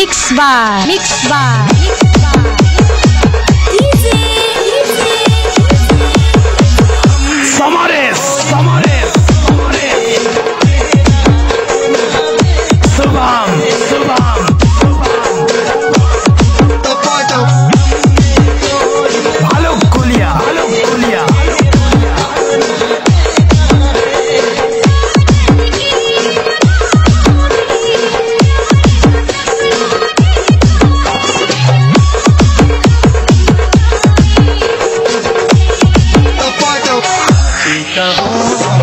Mix Bar. Mix Bar. Mix Bar. कहूँ